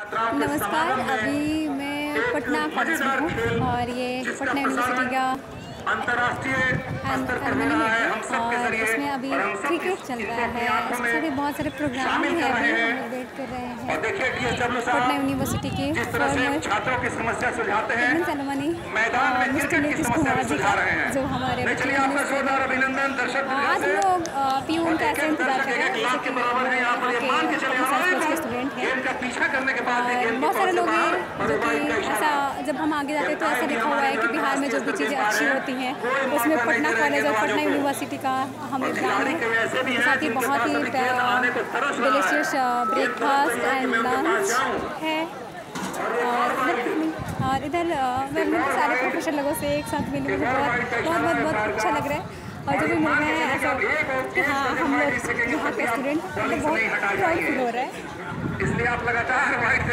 नमस्कार अभी मैं पटना कॉलेज में हूँ और ये पटना यूनिवर्सिटी का अंतर्राष्ट्रीय पर हो और इसमें अभी क्रिकेट चल रहा है। इसके साथ बहुत सारे प्रोग्राम हैं अभी हम। वेट कर रहे हैं। पटना यूनिवर्सिटी के छात्रों की समस्या सुलझाते हैं नीतीश कुमार जी का जो हमारे आज लोग पीयून का ऐसे इंतज़ार कर रहे हैं गेंद का पीछा करने के बाद भी और गेंद बहुत सारे लोग हैं जो कि ऐसा जब हम आगे जाते हैं तो ऐसा लिखा हुआ है कि बिहार में जो भी चीज़ें अच्छी होती हैं उसमें पटना कॉलेज और पटना यूनिवर्सिटी का हमें ध्यान है। साथ ही बहुत ही डिलीशियस ब्रेकफास्ट एंड लंच है। और इधर और इधर मैं अपने सारे प्रोफेसर लोगों से एक साथ मिली मुझे बहुत बहुत बहुत बहुत अच्छा लग रहा है। और जो भी मिल रहे हैं ऐसा कि हाँ हम लोग यहाँ के स्टूडेंट मतलब बहुत प्राउड फील हो। रहा है। आप लगातार वाइट